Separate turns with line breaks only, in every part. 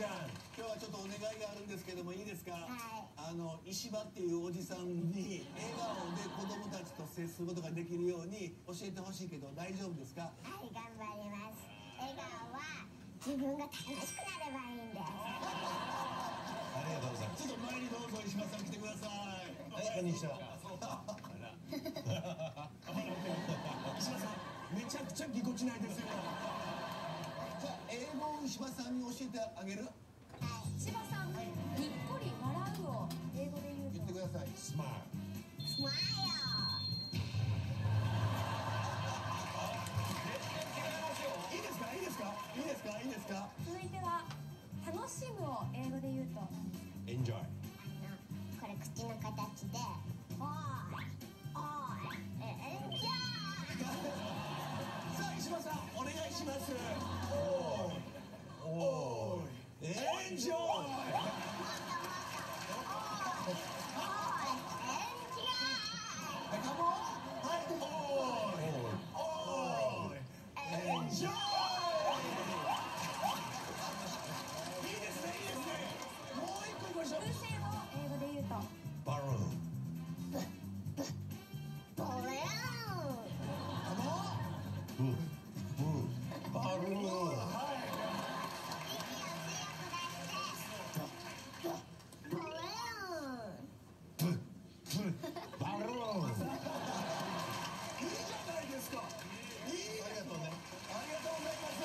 ちゃん今日はちょっとお願いがあるんですけどもいいですか、
はい。
あの石破っていうおじさんに笑顔で子供たちと接することができるように教えてほしいけど大丈夫ですか？
はい頑張ります。笑顔は自分が楽しくなればいいんです。
ありがとうございます。
ちょっと前にどうぞ石破さん来てください。
はいこんにちは。
石破さんめちゃくちゃぎこちないですよ英語を石破さんに教えてあげる？
千葉さん、にっこり笑うを英語で言うと。
言ってください。
smile smile
いいですかいいですか？いいですか？いいですか？
続いては楽しむを英語で言うと。
ルエンジョイ
ン
ブー。バルー。ン
ボレー。ン
バルー。ン
いいじゃないですかいいありがとうねありがとうございます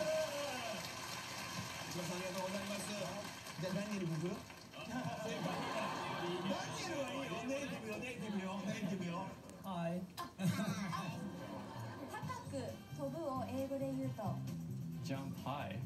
石破さんありがとうございますじゃあダニエル君来る正解ダニエルはいいよネイティブよネイティブよネイティブよ
はい。
英語で言うと
Jump high.